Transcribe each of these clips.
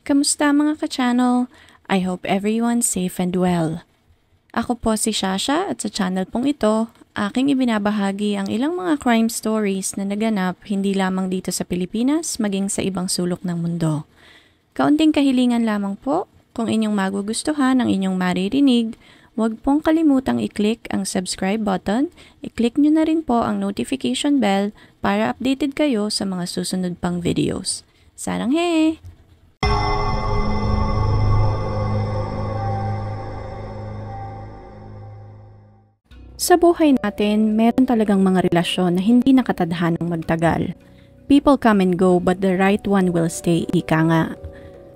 Kamusta mga ka-channel? I hope everyone's safe and well. Ako po si Shasha at sa channel pong ito, aking ibinabahagi ang ilang mga crime stories na naganap hindi lamang dito sa Pilipinas maging sa ibang sulok ng mundo. Kaunting kahilingan lamang po, kung inyong magugustuhan ang inyong maririnig, huwag pong kalimutang i-click ang subscribe button, i-click nyo na rin po ang notification bell para updated kayo sa mga susunod pang videos. Sarang he! Sa buhay natin, meron talagang mga relasyon na hindi nakatadhanang magtagal. People come and go but the right one will stay, ika nga.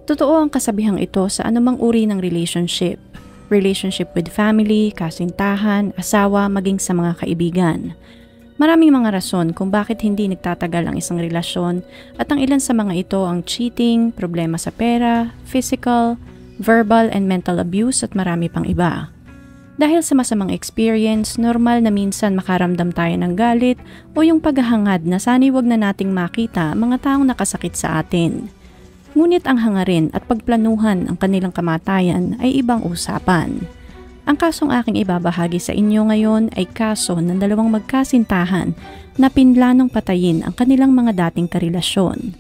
Totoo ang kasabihang ito sa anumang uri ng relationship. Relationship with family, kasintahan, asawa, maging sa mga kaibigan. Maraming mga rason kung bakit hindi nagtatagal ang isang relasyon at ang ilan sa mga ito ang cheating, problema sa pera, physical, verbal and mental abuse at marami pang iba. Dahil sa masamang experience, normal na minsan makaramdam tayo ng galit o yung paghahangad na sana'y wag na nating makita mga taong nakasakit sa atin. Ngunit ang hangarin at pagplanuhan ang kanilang kamatayan ay ibang usapan. Ang kasong aking ibabahagi sa inyo ngayon ay kaso ng dalawang magkasintahan na pinlanong patayin ang kanilang mga dating karelasyon.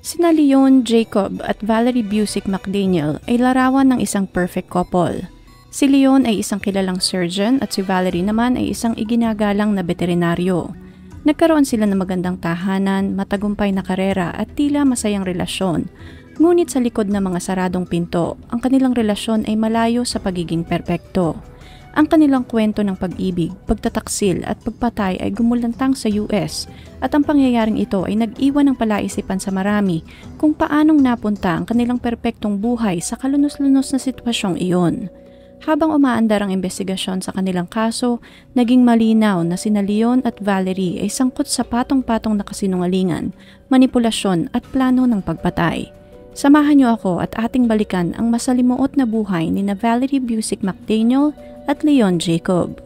Sina Leon Jacob at Valerie Busick McDaniel ay larawan ng isang perfect couple – Si Leon ay isang kilalang surgeon at si Valerie naman ay isang iginagalang na veterinaryo. Nagkaroon sila ng magandang tahanan, matagumpay na karera at tila masayang relasyon. Ngunit sa likod ng mga saradong pinto, ang kanilang relasyon ay malayo sa pagiging perpekto. Ang kanilang kwento ng pag-ibig, pagtataksil at pagpatay ay gumulantang sa US at ang pangyayaring ito ay nag-iwan ng palaisipan sa marami kung paanong napunta ang kanilang perpektong buhay sa kalunos-lunos na sitwasyong iyon. Habang umaandar ang investigasyon sa kanilang kaso, naging malinaw na sina Leon at Valerie ay sangkot sa patong-patong na kasinungalingan, manipulasyon at plano ng pagpatay. Samahan niyo ako at ating balikan ang masalimuot na buhay ni na Valerie Busick McDaniel at Leon Jacob.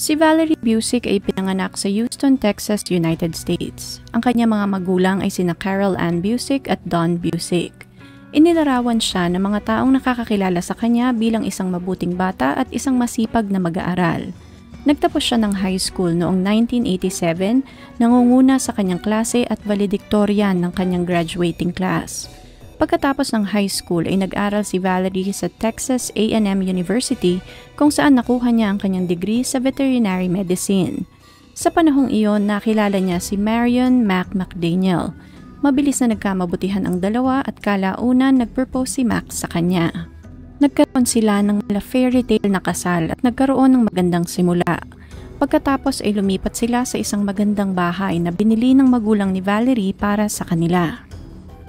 Si Valerie Busick ay pinanganak sa Houston, Texas, United States. Ang kanyang mga magulang ay sina Carol Ann Busick at Don Busick. Inilarawan siya ng mga taong nakakakilala sa kanya bilang isang mabuting bata at isang masipag na mag-aaral. Nagtapos siya ng high school noong 1987, nangunguna sa kanyang klase at valedictorian ng kanyang graduating class. Pagkatapos ng high school ay nag-aral si Valerie sa Texas A&M University kung saan nakuha niya ang kanyang degree sa veterinary medicine. Sa panahong iyon, nakilala niya si Marion Mac McDaniel. Mabilis na nagkamabutihan ang dalawa at kalaunan nag-propose si Mac sa kanya. Nagkaroon sila ng mala fairy tale na kasal at nagkaroon ng magandang simula. Pagkatapos ay lumipat sila sa isang magandang bahay na binili ng magulang ni Valerie para sa kanila.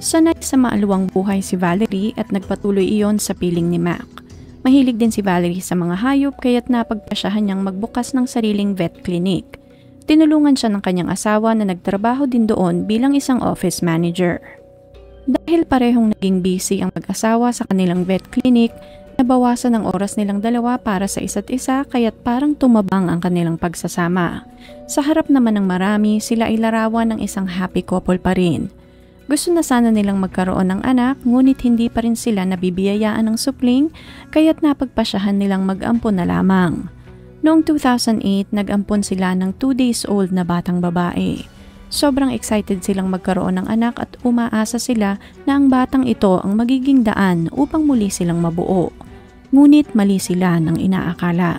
Sanay sa maaluwang buhay si Valerie at nagpatuloy iyon sa piling ni Mac. Mahilig din si Valerie sa mga hayop kaya't napagpasyahan niyang magbukas ng sariling vet clinic. Tinulungan siya ng kanyang asawa na nagtrabaho din doon bilang isang office manager. Dahil parehong naging busy ang mag-asawa sa kanilang vet clinic, nabawasan ang oras nilang dalawa para sa isa't isa kaya't parang tumabang ang kanilang pagsasama. Sa harap naman ng marami, sila ay larawan ng isang happy couple pa rin. Gusto na sana nilang magkaroon ng anak ngunit hindi pa rin sila nabibiyayaan ng supling kaya't napagpasyahan nilang mag-ampon na lamang. Noong 2008, nag-ampon sila ng 2 days old na batang babae. Sobrang excited silang magkaroon ng anak at umaasa sila na ang batang ito ang magiging daan upang muli silang mabuo. Ngunit mali sila ng inaakala.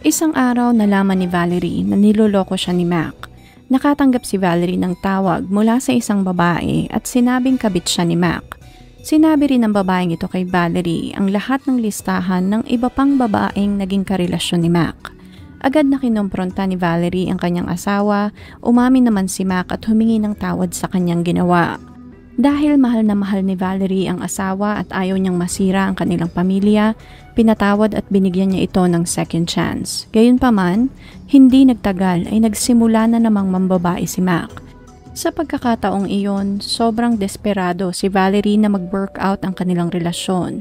Isang araw nalaman ni Valerie na niloloko siya ni Mac Nakatanggap si Valerie ng tawag mula sa isang babae at sinabing kabit siya ni Mac. Sinabi rin ng babaeng ito kay Valerie ang lahat ng listahan ng iba pang babaeng naging karelasyon ni Mac. Agad na kinompronta ni Valerie ang kanyang asawa, umamin naman si Mac at humingi ng tawad sa kanyang ginawa. Dahil mahal na mahal ni Valerie ang asawa at ayaw niyang masira ang kanilang pamilya, pinatawad at binigyan niya ito ng second chance. Gayunpaman, hindi nagtagal ay nagsimula na namang mambabae si Mac. Sa pagkakataong iyon, sobrang desperado si Valerie na mag-workout ang kanilang relasyon.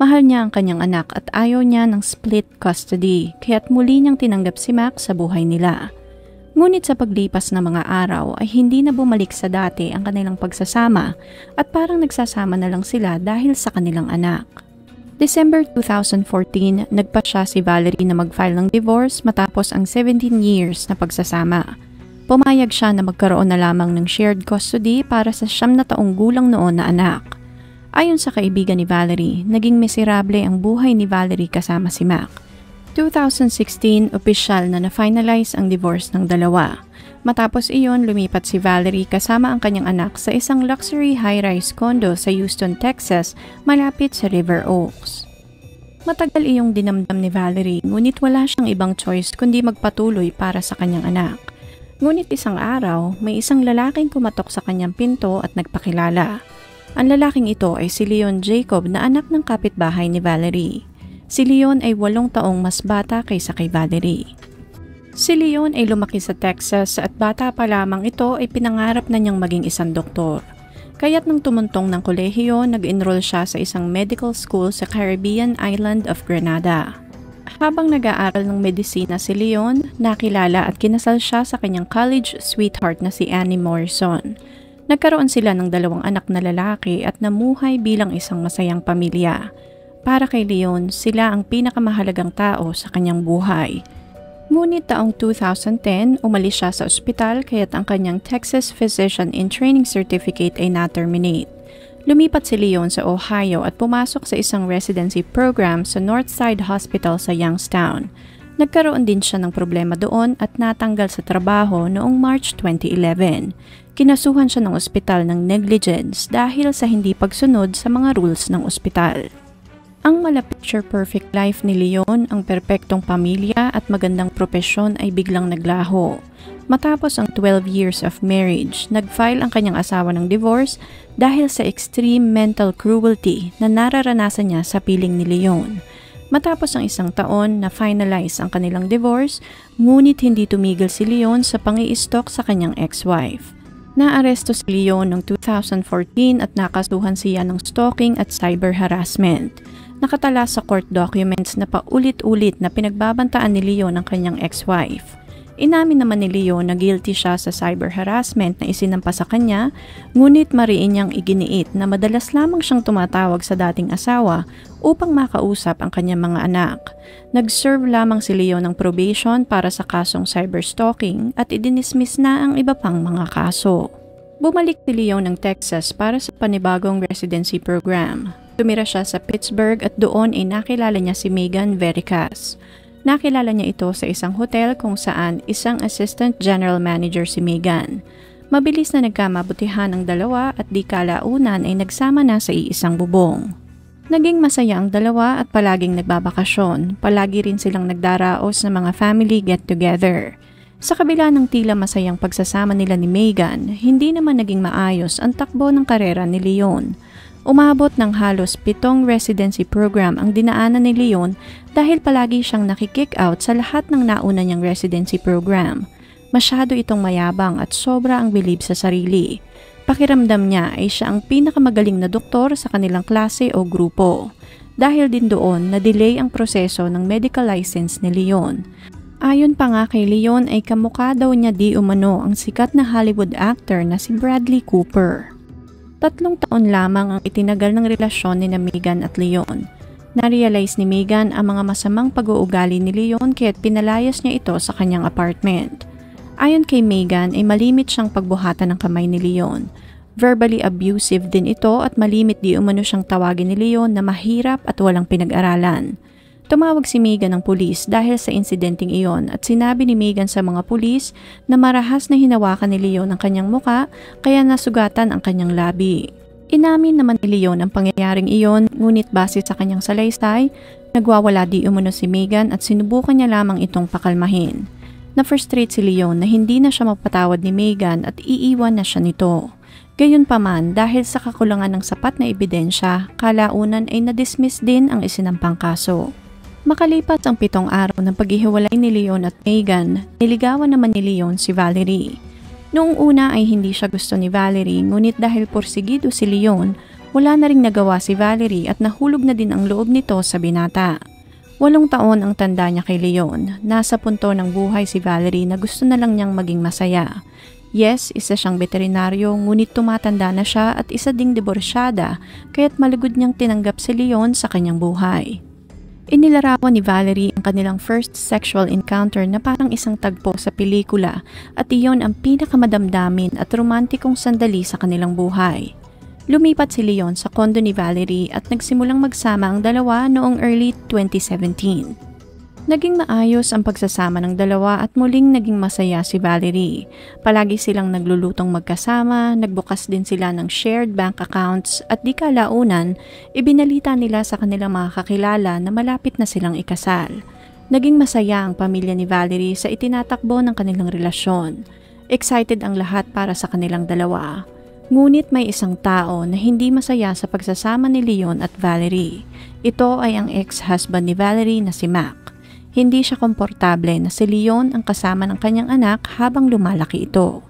Mahal niya ang kanyang anak at ayaw niya ng split custody, kaya't muli niyang tinanggap si Mac sa buhay nila. Ngunit sa paglipas ng mga araw ay hindi na bumalik sa dati ang kanilang pagsasama at parang nagsasama na lang sila dahil sa kanilang anak. December 2014, nagpa siya si Valerie na mag-file ng divorce matapos ang 17 years na pagsasama. Pumayag siya na magkaroon na lamang ng shared custody para sa siyam na taong gulang noon na anak. Ayon sa kaibigan ni Valerie, naging miserable ang buhay ni Valerie kasama si Mac 2016, opisyal na na-finalize ang divorce ng dalawa. Matapos iyon, lumipat si Valerie kasama ang kanyang anak sa isang luxury high-rise condo sa Houston, Texas, malapit sa River Oaks. Matagal iyong dinamdam ni Valerie ngunit wala siyang ibang choice kundi magpatuloy para sa kanyang anak. Ngunit isang araw, may isang lalaking kumatok sa kanyang pinto at nagpakilala. Ang lalaking ito ay si Leon Jacob na anak ng kapitbahay ni Valerie. Si Leon ay walong taong mas bata kaysa kay Valerie. Si Leon ay lumaki sa Texas at bata pa lamang ito ay pinangarap na niyang maging isang doktor. Kaya't nang tumuntong ng kolehiyo, nag-enroll siya sa isang medical school sa Caribbean island of Grenada. Habang nag-aaral ng medisina si Leon, nakilala at kinasal siya sa kanyang college sweetheart na si Annie Morrison. Nagkaroon sila ng dalawang anak na lalaki at namuhay bilang isang masayang pamilya. Para kay Leon, sila ang pinakamahalagang tao sa kanyang buhay. Ngunit taong 2010, umalis siya sa ospital kaya't ang kanyang Texas Physician in Training Certificate ay na-terminate. Lumipat si Leon sa Ohio at pumasok sa isang residency program sa Northside Hospital sa Youngstown. Nagkaroon din siya ng problema doon at natanggal sa trabaho noong March 2011. Kinasuhan siya ng ospital ng negligence dahil sa hindi pagsunod sa mga rules ng ospital. Ang mala picture perfect life ni Leon, ang perpektong pamilya at magandang propesyon ay biglang naglaho. Matapos ang 12 years of marriage, nag-file ang kanyang asawa ng divorce dahil sa extreme mental cruelty na nararanasan niya sa piling ni Leon. Matapos ang isang taon na finalize ang kanilang divorce, ngunit hindi tumigil si Leon sa pangi-stalk sa kanyang ex-wife. Naaresto si Leon noong 2014 at nakasuhan siya ng stalking at cyber harassment nakatala sa court documents na paulit-ulit na pinagbabantaan ni Leon ang kanyang ex-wife. Inamin naman ni Leon na guilty siya sa cyber harassment na isinampa sa kanya, ngunit mariin niyang iginiit na madalas lamang siyang tumatawag sa dating asawa upang makausap ang kanyang mga anak. Nag-serve lamang si Leon ng probation para sa kasong cyberstalking at idinismiss na ang iba pang mga kaso. Bumalik si Leon ng Texas para sa panibagong residency program. Tumira siya sa Pittsburgh at doon ay nakilala niya si Megan Vericas. Nakilala niya ito sa isang hotel kung saan isang assistant general manager si Megan. Mabilis na nagkamabutihan ang dalawa at di kalaunan ay nagsama na sa iisang bubong. Naging masaya ang dalawa at palaging nagbabakasyon. Palagi rin silang nagdaraos ng mga family get-together. Sa kabila ng tila masayang pagsasama nila ni Megan, hindi naman naging maayos ang takbo ng karera ni Leon. Umabot ng halos pitong residency program ang dinaanan ni Leon dahil palagi siyang nakikick out sa lahat ng nauna niyang residency program. Masyado itong mayabang at sobra ang bilib sa sarili. Pakiramdam niya ay siya ang pinakamagaling na doktor sa kanilang klase o grupo. Dahil din doon, na-delay ang proseso ng medical license ni Leon. Ayon pa nga kay Leon ay kamukha daw niya di umano ang sikat na Hollywood actor na si Bradley Cooper. Tatlong taon lamang ang itinagal ng relasyon ni Megan at Leon. Narealize ni Megan ang mga masamang pag-uugali ni Leon kaya't pinalayas niya ito sa kanyang apartment. Ayon kay Megan ay malimit siyang pagbuhatan ng kamay ni Leon. Verbally abusive din ito at malimit di umano siyang tawagin ni Leon na mahirap at walang pinag-aralan. Tumawag si Megan ng pulis dahil sa insidenteng iyon at sinabi ni Megan sa mga pulis na marahas na hinawakan ni Leon ang kanyang muka kaya nasugatan ang kanyang labi. Inamin naman ni Leon ang pangyayaring iyon ngunit base sa kanyang salaysay, nagwawala di umano si Megan at sinubukan niya lamang itong pakalmahin. Na-frustrate si Leon na hindi na siya mapatawad ni Megan at iiwan na siya nito. Gayunpaman, dahil sa kakulangan ng sapat na ebidensya, kalaunan ay na-dismiss din ang isinampang kaso. Makalipas ang pitong araw ng paghihiwalay ni Leon at Megan, niligawan naman ni Leon si Valerie. Noong una ay hindi siya gusto ni Valerie ngunit dahil porsigido si Leon, wala na ring nagawa si Valerie at nahulog na din ang loob nito sa binata. Walong taon ang tanda niya kay Leon. Nasa punto ng buhay si Valerie na gusto na lang niyang maging masaya. Yes, isa siyang veterinaryo ngunit tumatanda na siya at isa ding diborsyada kaya't malugod niyang tinanggap si Leon sa kanyang buhay. Inilarawan ni Valerie ang kanilang first sexual encounter na parang isang tagpo sa pelikula at iyon ang pinakamadamdamin at romantikong sandali sa kanilang buhay. Lumipat si Leon sa kondo ni Valerie at nagsimulang magsama ang dalawa noong early 2017. Naging maayos ang pagsasama ng dalawa at muling naging masaya si Valerie. Palagi silang naglulutong magkasama, nagbukas din sila ng shared bank accounts at di kalaunan, ibinalita nila sa kanilang mga kakilala na malapit na silang ikasal. Naging masaya ang pamilya ni Valerie sa itinatakbo ng kanilang relasyon. Excited ang lahat para sa kanilang dalawa. Ngunit may isang tao na hindi masaya sa pagsasama ni Leon at Valerie. Ito ay ang ex-husband ni Valerie na si Mac. Hindi siya komportable na si Leon ang kasama ng kanyang anak habang lumalaki ito.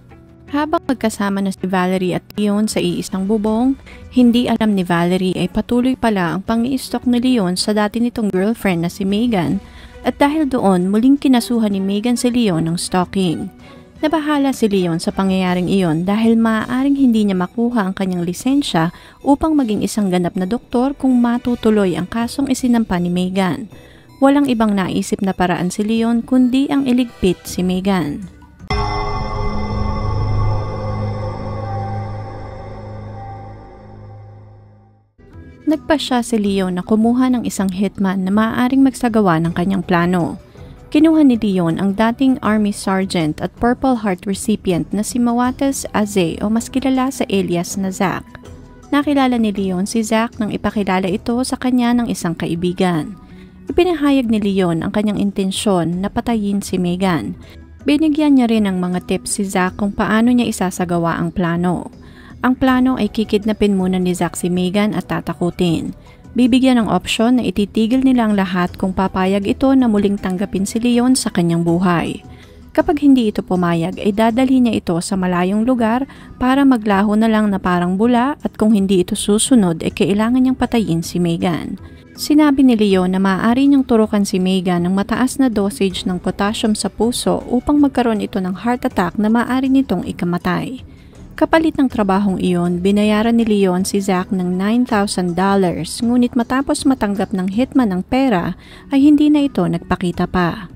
Habang magkasama na si Valerie at Leon sa iisang bubong, hindi alam ni Valerie ay patuloy pala ang pang-i-stalk ni Leon sa dati nitong girlfriend na si Megan at dahil doon muling kinasuhan ni Megan si Leon ng stalking. Nabahala si Leon sa pangyayaring iyon dahil maaaring hindi niya makuha ang kanyang lisensya upang maging isang ganap na doktor kung matutuloy ang kasong isinampa ni Megan. Walang ibang naisip na paraan si Leon kundi ang iligpit si Megan. Nagpa siya si Leon na kumuha ng isang hitman na maaaring magsagawa ng kanyang plano. Kinuha ni Leon ang dating Army Sergeant at Purple Heart recipient na si Mawates Aze o mas kilala sa alias na Zack. Nakilala ni Leon si Zack nang ipakilala ito sa kanya ng isang kaibigan. Ipinahayag ni Leon ang kanyang intensyon na patayin si Megan. Binigyan niya rin ng mga tips si Zack kung paano niya isasagawa ang plano. Ang plano ay kikidnapin muna ni Zack si Megan at tatakutin. Bibigyan ng opsyon na ititigil nila ang lahat kung papayag ito na muling tanggapin si Leon sa kanyang buhay. Kapag hindi ito pumayag ay dadalhin niya ito sa malayong lugar para maglaho na lang na parang bula at kung hindi ito susunod ay kailangan niyang patayin si Megan. Sinabi ni Leon na maaari niyang turukan si Megan ng mataas na dosage ng potassium sa puso upang magkaroon ito ng heart attack na maaari nitong ikamatay. Kapalit ng trabahong iyon, binayaran ni Leon si Zack ng $9,000 ngunit matapos matanggap ng hitman ng pera ay hindi na ito nagpakita pa.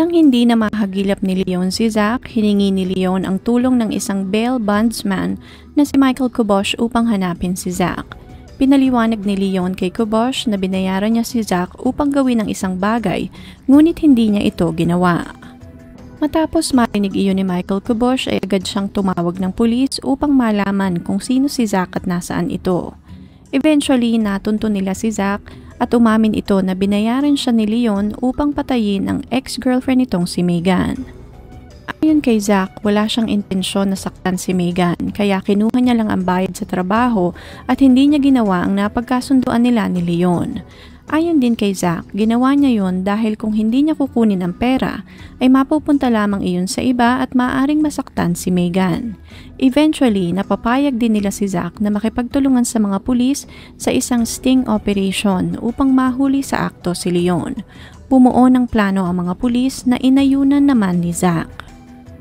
Nang hindi na mahagilap ni Leon si Zack, hiningi ni Leon ang tulong ng isang bail bondsman na si Michael Kubosh upang hanapin si Zack. Pinaliwanag ni Leon kay Kubosh na binayaran niya si Zack upang gawin ang isang bagay, ngunit hindi niya ito ginawa. Matapos marinig iyon ni Michael Kubosh ay agad siyang tumawag ng pulis upang malaman kung sino si Zack at nasaan ito. Eventually, natunto nila si Zack at umamin ito na binayaran siya ni Leon upang patayin ang ex-girlfriend nitong si Megan. Ayon kay Zack, wala siyang intensyon na saktan si Megan kaya kinuha niya lang ang bayad sa trabaho at hindi niya ginawa ang napagkasunduan nila ni Leon. Ayon din kay Zack, ginawa niya yon dahil kung hindi niya kukunin ang pera, ay mapupunta lamang iyon sa iba at maaaring masaktan si Megan. Eventually, napapayag din nila si Zack na makipagtulungan sa mga pulis sa isang sting operation upang mahuli sa akto si Leon. Bumuo ng plano ang mga pulis na inayunan naman ni Zack.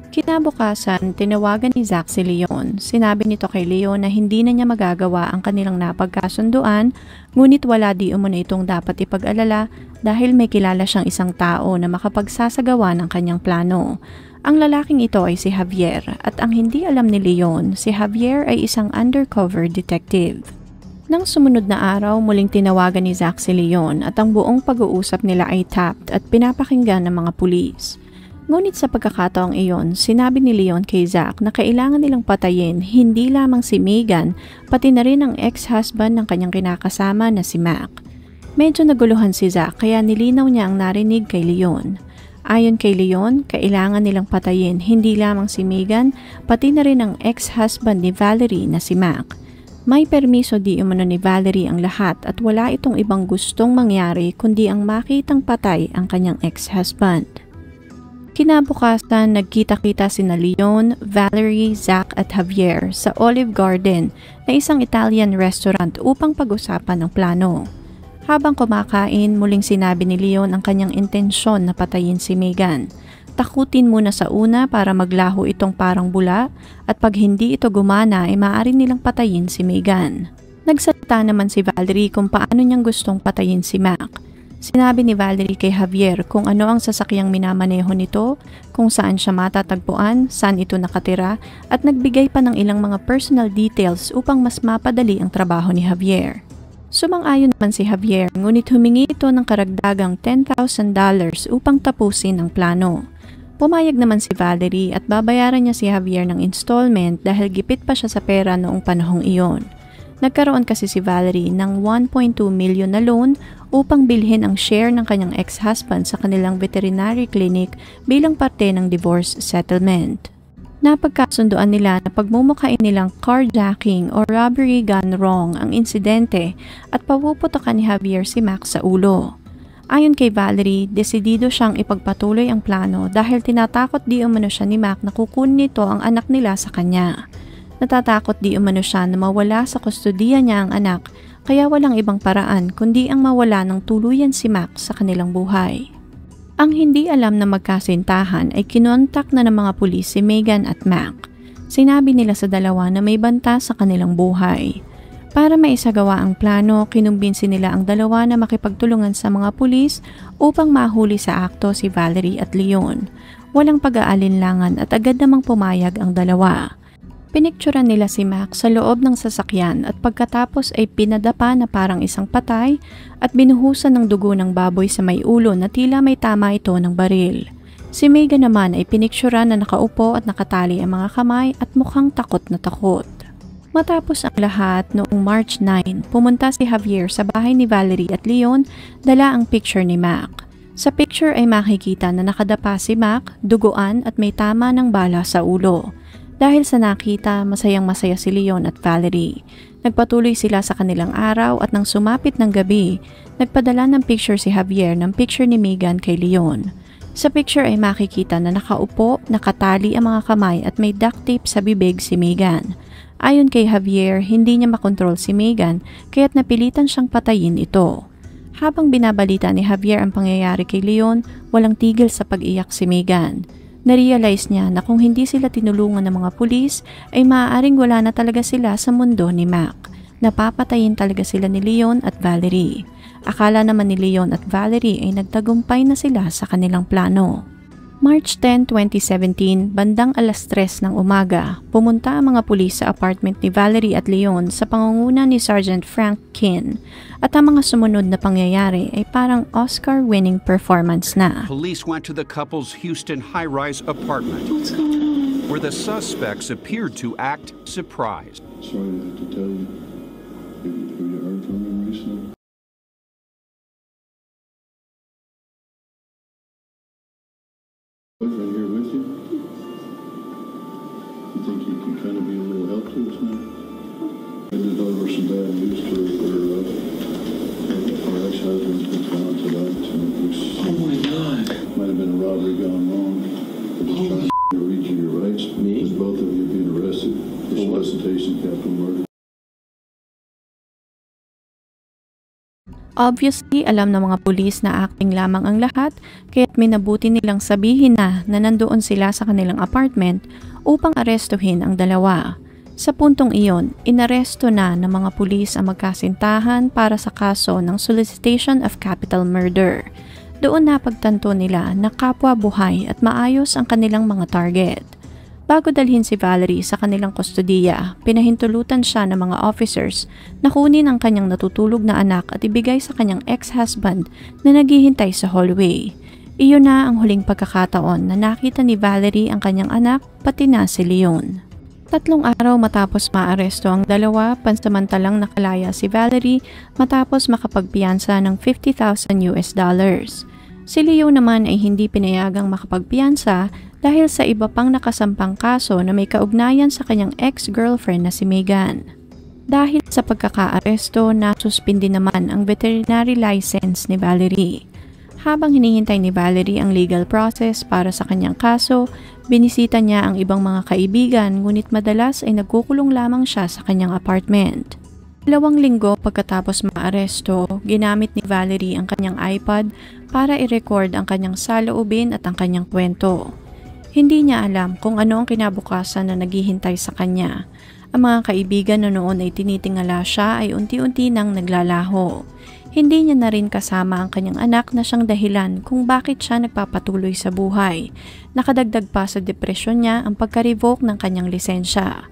Kinabukasan, tinawagan ni Zack si Leon. Sinabi nito kay Leon na hindi na niya magagawa ang kanilang napagkasunduan, ngunit wala di umano itong dapat ipag-alala dahil may kilala siyang isang tao na makapagsasagawa ng kanyang plano. Ang lalaking ito ay si Javier at ang hindi alam ni Leon, si Javier ay isang undercover detective. Nang sumunod na araw, muling tinawagan ni Zack si Leon at ang buong pag-uusap nila ay tapped at pinapakinggan ng mga pulis. Ngunit sa pagkakataong iyon, sinabi ni Leon kay Zack na kailangan nilang patayin hindi lamang si Megan, pati na rin ang ex-husband ng kanyang kinakasama na si Mac. Medyo naguluhan si Zack kaya nilinaw niya ang narinig kay Leon. Ayon kay Leon, kailangan nilang patayin hindi lamang si Megan, pati na rin ang ex-husband ni Valerie na si Mac. May permiso di umano ni Valerie ang lahat at wala itong ibang gustong mangyari kundi ang makitang patay ang kanyang ex-husband. Kinabukasan, nagkita-kita sina Leon, Valerie, Zach at Javier sa Olive Garden na isang Italian restaurant upang pag-usapan ang plano. Habang kumakain, muling sinabi ni Leon ang kanyang intensyon na patayin si Megan. Takutin muna sa una para maglaho itong parang bula at pag hindi ito gumana ay maaari nilang patayin si Megan. Nagsalita naman si Valerie kung paano niyang gustong patayin si Mac. Sinabi ni Valerie kay Javier kung ano ang sasakyang minamaneho nito, kung saan siya matatagpuan, saan ito nakatira, at nagbigay pa ng ilang mga personal details upang mas mapadali ang trabaho ni Javier. Sumang-ayon naman si Javier ngunit humingi ito ng karagdagang $10,000 upang tapusin ang plano. Pumayag naman si Valerie at babayaran niya si Javier ng installment dahil gipit pa siya sa pera noong panahong iyon. Nagkaroon kasi si Valerie ng 1.2 million na loan upang bilhin ang share ng kanyang ex-husband sa kanilang veterinary clinic bilang parte ng divorce settlement. Napagkasunduan nila na pagmumukhain nilang carjacking o robbery gone wrong ang insidente at papuputokan ni Javier si Max sa ulo. Ayon kay Valerie, desidido siyang ipagpatuloy ang plano dahil tinatakot di umano siya ni Mac na kukunin nito ang anak nila sa kanya. Natatakot di umano siya na mawala sa kustodiya niya ang anak kaya walang ibang paraan kundi ang mawala ng tuluyan si Max sa kanilang buhay. Ang hindi alam na magkasintahan ay kinontak na ng mga pulis si Megan at Mac. Sinabi nila sa dalawa na may banta sa kanilang buhay. Para maisagawa ang plano, kinumbinsi nila ang dalawa na makipagtulungan sa mga pulis upang mahuli sa akto si Valerie at Leon. Walang pag-aalinlangan at agad namang pumayag ang dalawa. Pinikturan nila si Mac sa loob ng sasakyan at pagkatapos ay pinadapa na parang isang patay at binuhusan ng dugo ng baboy sa may ulo na tila may tama ito ng baril. Si Megan naman ay pinikturan na nakaupo at nakatali ang mga kamay at mukhang takot na takot. Matapos ang lahat, noong March 9, pumunta si Javier sa bahay ni Valerie at Leon dala ang picture ni Mac. Sa picture ay makikita na nakadapa si Mac, duguan at may tama ng bala sa ulo. Dahil sa nakita, masayang masaya si Leon at Valerie. Nagpatuloy sila sa kanilang araw at nang sumapit ng gabi, nagpadala ng picture si Javier ng picture ni Megan kay Leon. Sa picture ay makikita na nakaupo, nakatali ang mga kamay at may duct tape sa bibig si Megan. Ayon kay Javier, hindi niya makontrol si Megan kaya't napilitan siyang patayin ito. Habang binabalita ni Javier ang pangyayari kay Leon, walang tigil sa pag-iyak si Megan. Narealize niya na kung hindi sila tinulungan ng mga pulis ay maaaring wala na talaga sila sa mundo ni Mac. Napapatayin talaga sila ni Leon at Valerie. Akala naman ni Leon at Valerie ay nagtagumpay na sila sa kanilang plano. March 10, 2017, bandang alas 3 ng umaga, pumunta ang mga pulis sa apartment ni Valerie at Leon sa pangunguna ni Sergeant Frank Kin at ang mga sumunod na pangyayari ay parang Oscar-winning performance na. Police went to the couple's Houston high-rise apartment What's going on? where the suspects appeared to act surprised. Sorry to tell you. Have you, have Boyfriend here with you? You think you can kind of be a little help to us now? I did deliver some bad news to her. her, uh, Our ex-husband's been found tonight. and Oh my god. Might have been a robbery gone wrong. We're just trying to you your rights. Me? With both of you being arrested for solicitation, capital murder. Obviously, alam ng mga pulis na acting lamang ang lahat, kaya't minabuti nilang sabihin na na nandoon sila sa kanilang apartment upang arestuhin ang dalawa. Sa puntong iyon, inaresto na ng mga pulis ang magkasintahan para sa kaso ng solicitation of capital murder. Doon napagtanto nila na kapwa buhay at maayos ang kanilang mga target. Bago dalhin si Valerie sa kanilang kustodiya, pinahintulutan siya ng mga officers na kunin ang kanyang natutulog na anak at ibigay sa kanyang ex-husband na naghihintay sa hallway. Iyon na ang huling pagkakataon na nakita ni Valerie ang kanyang anak pati na si Leon. Tatlong araw matapos maaresto ang dalawa, pansamantalang nakalaya si Valerie matapos makapagpiyansa ng 50,000 US dollars. Si Leo naman ay hindi pinayagang makapagpiyansa dahil sa iba pang nakasampang kaso na may kaugnayan sa kanyang ex-girlfriend na si Megan. Dahil sa pagkakaaresto, nasuspindi naman ang veterinary license ni Valerie. Habang hinihintay ni Valerie ang legal process para sa kanyang kaso, binisita niya ang ibang mga kaibigan ngunit madalas ay nagkukulong lamang siya sa kanyang apartment. Dalawang linggo pagkatapos maaresto, ginamit ni Valerie ang kanyang iPad para i-record ang kanyang saloobin at ang kanyang kwento. Hindi niya alam kung ano ang kinabukasan na naghihintay sa kanya. Ang mga kaibigan na noon ay tinitingala siya ay unti-unti nang naglalaho. Hindi niya na rin kasama ang kanyang anak na siyang dahilan kung bakit siya nagpapatuloy sa buhay. Nakadagdag pa sa depresyon niya ang pagka-revoke ng kanyang lisensya.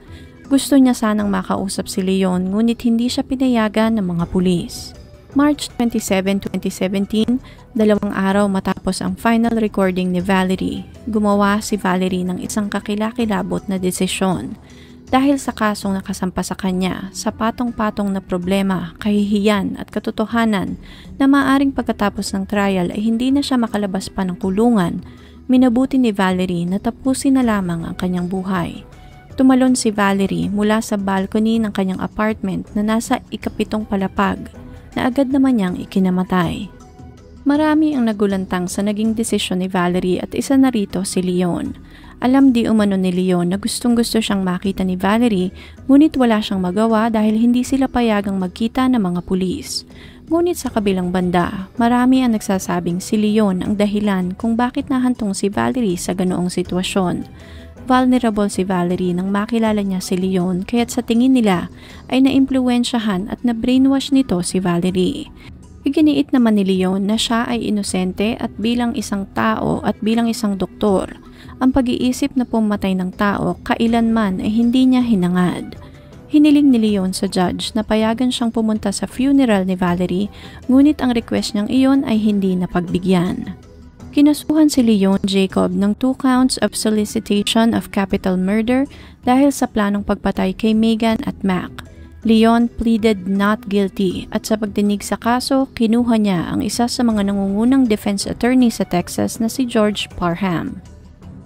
Gusto niya sanang makausap si Leon ngunit hindi siya pinayagan ng mga pulis. March 27, 2017, dalawang araw matapos ang final recording ni Valerie, gumawa si Valerie ng isang kakilakilabot na desisyon. Dahil sa kasong nakasampa sa kanya sa patong-patong na problema, kahihiyan at katotohanan na maaring pagkatapos ng trial ay hindi na siya makalabas pa ng kulungan, minabuti ni Valerie na tapusin na lamang ang kanyang buhay. Tumalon si Valerie mula sa balcony ng kanyang apartment na nasa ikapitong palapag na agad naman niyang ikinamatay. Marami ang nagulantang sa naging desisyon ni Valerie at isa na rito si Leon. Alam di umano ni Leon na gustong gusto siyang makita ni Valerie ngunit wala siyang magawa dahil hindi sila payagang magkita ng mga pulis. Ngunit sa kabilang banda, marami ang nagsasabing si Leon ang dahilan kung bakit nahantong si Valerie sa ganoong sitwasyon vulnerable si Valerie nang makilala niya si Leon kaya't sa tingin nila ay naimpluwensyahan at na-brainwash nito si Valerie. Iginiit naman ni Leon na siya ay inosente at bilang isang tao at bilang isang doktor, ang pag-iisip na pumatay ng tao kailanman ay hindi niya hinangad. Hiniling ni Leon sa judge na payagan siyang pumunta sa funeral ni Valerie ngunit ang request niyang iyon ay hindi napagbigyan. Kinasuhan si Leon Jacob ng two counts of solicitation of capital murder dahil sa planong pagpatay kay Megan at Mac. Leon pleaded not guilty at sa pagdinig sa kaso, kinuha niya ang isa sa mga nangungunang defense attorney sa Texas na si George Parham.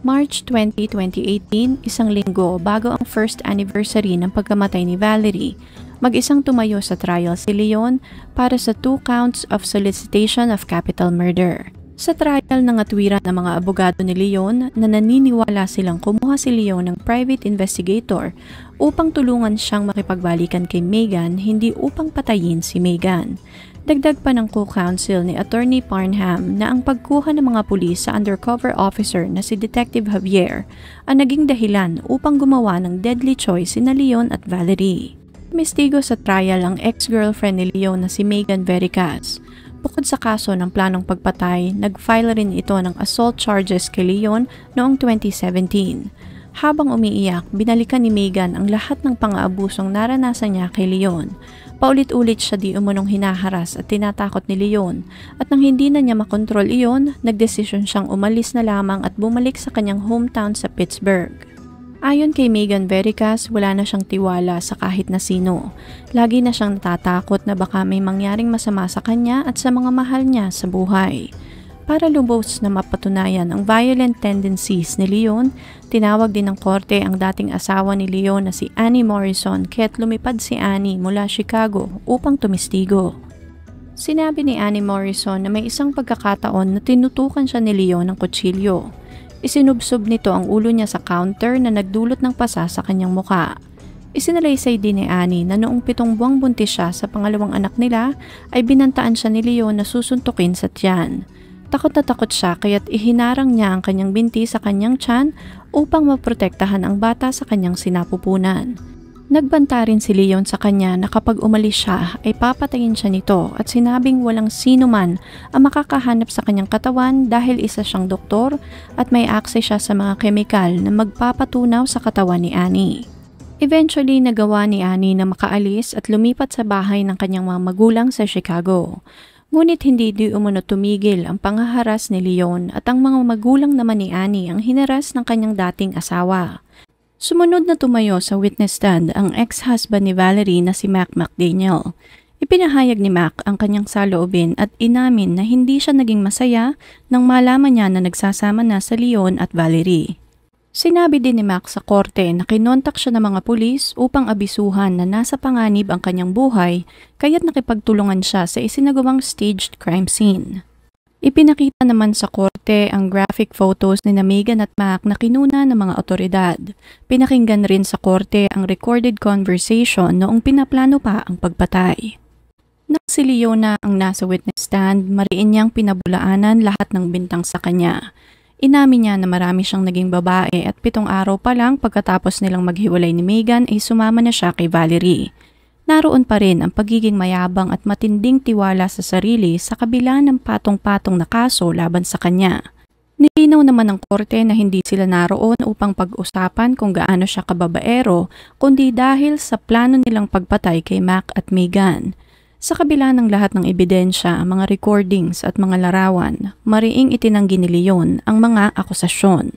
March 20, 2018, isang linggo bago ang first anniversary ng pagkamatay ni Valerie, mag-isang tumayo sa trial si Leon para sa two counts of solicitation of capital murder. Sa trial ng atwiran ng mga abogado ni Leon na naniniwala silang kumuha si Leon ng private investigator upang tulungan siyang makipagbalikan kay Megan hindi upang patayin si Megan. Dagdag pa ng co-counsel ni Attorney Parnham na ang pagkuha ng mga pulis sa undercover officer na si Detective Javier ang naging dahilan upang gumawa ng deadly choice sina Leon at Valerie. Mistigo sa trial ang ex-girlfriend ni Leon na si Megan Vericas Bukod sa kaso ng planong pagpatay, nag-file rin ito ng assault charges kay Leon noong 2017. Habang umiiyak, binalikan ni Megan ang lahat ng pang-aabusong naranasan niya kay Leon. Paulit-ulit siya di umunong hinaharas at tinatakot ni Leon at nang hindi na niya makontrol iyon, nagdesisyon siyang umalis na lamang at bumalik sa kanyang hometown sa Pittsburgh. Ayon kay Megan Vericas, wala na siyang tiwala sa kahit na sino. Lagi na siyang natatakot na baka may mangyaring masama sa kanya at sa mga mahal niya sa buhay. Para lubos na mapatunayan ang violent tendencies ni Leon, tinawag din ng korte ang dating asawa ni Leon na si Annie Morrison kaya't lumipad si Annie mula Chicago upang tumistigo. Sinabi ni Annie Morrison na may isang pagkakataon na tinutukan siya ni Leon ng kutsilyo. Isinubsob nito ang ulo niya sa counter na nagdulot ng pasa sa kanyang muka. Isinalaysay din ni Annie na noong pitong buwang buntis siya sa pangalawang anak nila ay binantaan siya ni Leon na susuntukin sa tiyan. Takot na takot siya kaya't ihinarang niya ang kanyang binti sa kanyang tiyan upang maprotektahan ang bata sa kanyang sinapupunan. Nagbanta rin si Leon sa kanya na kapag umalis siya ay papatayin siya nito at sinabing walang sino man ang makakahanap sa kanyang katawan dahil isa siyang doktor at may access siya sa mga kemikal na magpapatunaw sa katawan ni Annie. Eventually, nagawa ni Annie na makaalis at lumipat sa bahay ng kanyang mga magulang sa Chicago. Ngunit hindi di umano tumigil ang pangaharas ni Leon at ang mga magulang naman ni Annie ang hinaras ng kanyang dating asawa. Sumunod na tumayo sa witness stand ang ex-husband ni Valerie na si Mac McDaniel. Ipinahayag ni Mac ang kanyang saloobin at inamin na hindi siya naging masaya nang malaman niya na nagsasama na sa Leon at Valerie. Sinabi din ni Mac sa korte na kinontak siya ng mga pulis upang abisuhan na nasa panganib ang kanyang buhay kaya't nakipagtulungan siya sa isinagawang staged crime scene. Ipinakita naman sa korte ang graphic photos ni na Megan at Mac na kinuna ng mga otoridad. Pinakinggan rin sa korte ang recorded conversation noong pinaplano pa ang pagpatay. Nang si Leona ang nasa witness stand, mariin niyang pinabulaanan lahat ng bintang sa kanya. Inamin niya na marami siyang naging babae at pitong araw pa lang pagkatapos nilang maghiwalay ni Megan ay sumama na siya kay Valerie naroon pa rin ang pagiging mayabang at matinding tiwala sa sarili sa kabila ng patong-patong na kaso laban sa kanya. Nilinaw naman ng korte na hindi sila naroon upang pag-usapan kung gaano siya kababaero, kundi dahil sa plano nilang pagpatay kay Mac at Megan. Sa kabila ng lahat ng ebidensya, mga recordings at mga larawan, mariing itinanggi ni Leon ang mga akusasyon.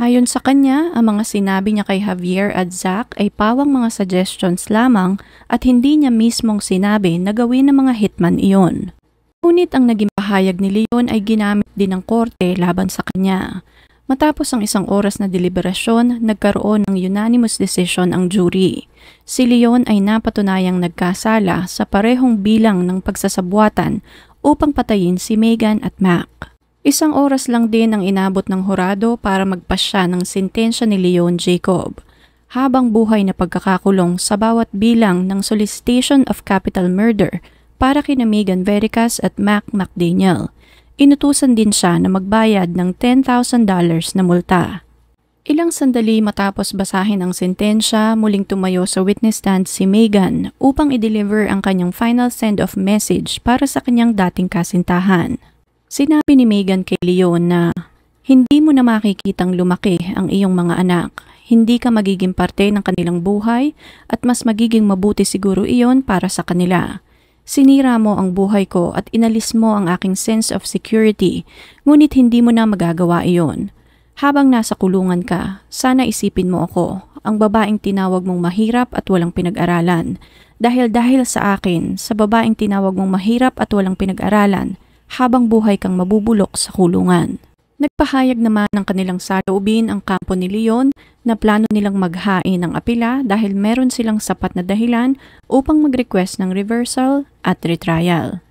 Ayon sa kanya, ang mga sinabi niya kay Javier at Zach ay pawang mga suggestions lamang at hindi niya mismong sinabi na gawin ng mga hitman iyon. Ngunit ang naging pahayag ni Leon ay ginamit din ng korte laban sa kanya. Matapos ang isang oras na deliberasyon, nagkaroon ng unanimous decision ang jury. Si Leon ay napatunayang nagkasala sa parehong bilang ng pagsasabuatan upang patayin si Megan at Mac. Isang oras lang din ang inabot ng horado para magpasya ng sentensya ni Leon Jacob. Habang buhay na pagkakakulong sa bawat bilang ng solicitation of capital murder para kina Megan Vericas at Mac McDaniel. Inutusan din siya na magbayad ng $10,000 na multa. Ilang sandali matapos basahin ang sentensya, muling tumayo sa witness stand si Megan upang i-deliver ang kanyang final send-off message para sa kanyang dating kasintahan. Sinabi ni Megan kay Leon na hindi mo na makikitang lumaki ang iyong mga anak. Hindi ka magiging parte ng kanilang buhay at mas magiging mabuti siguro iyon para sa kanila. Sinira mo ang buhay ko at inalis mo ang aking sense of security, ngunit hindi mo na magagawa iyon. Habang nasa kulungan ka, sana isipin mo ako, ang babaeng tinawag mong mahirap at walang pinag-aralan. Dahil dahil sa akin, sa babaeng tinawag mong mahirap at walang pinag-aralan, habang buhay kang mabubulok sa kulungan. Nagpahayag naman ng kanilang saloobin ang kampo ni Leon na plano nilang maghain ng apila dahil meron silang sapat na dahilan upang mag-request ng reversal at retrial.